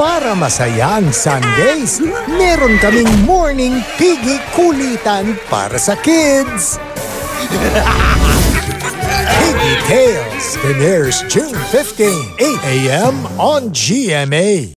Para masaya ang Sundays, meron kaming morning piggy kulitan para sa kids. Piggy Tales premieres June 15, 8 a.m. on GMA.